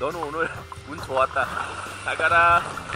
너는 오늘 운 좋았다. 잘 가라.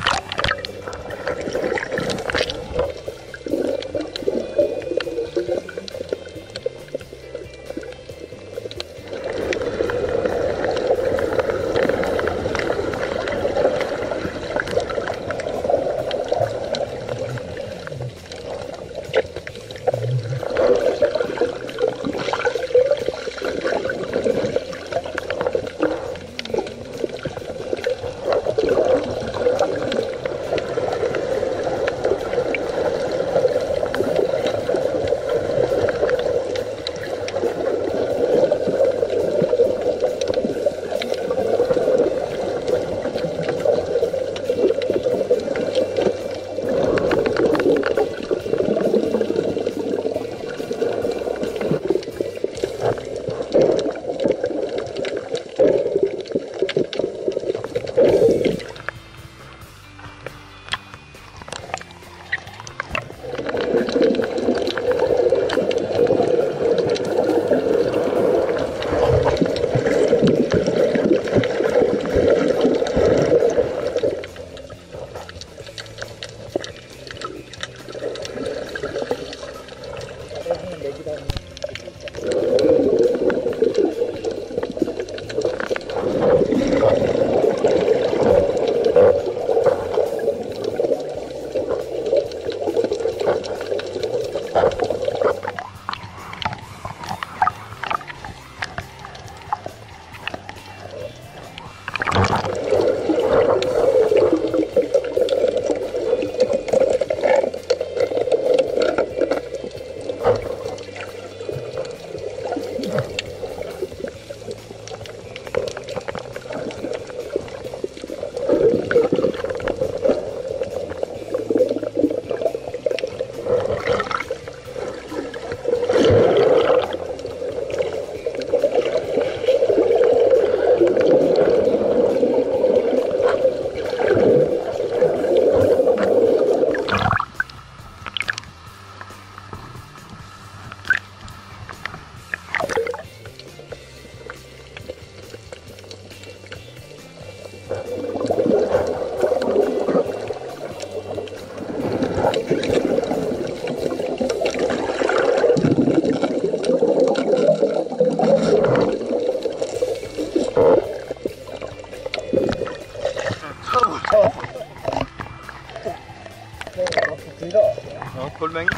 Hein, Coleman.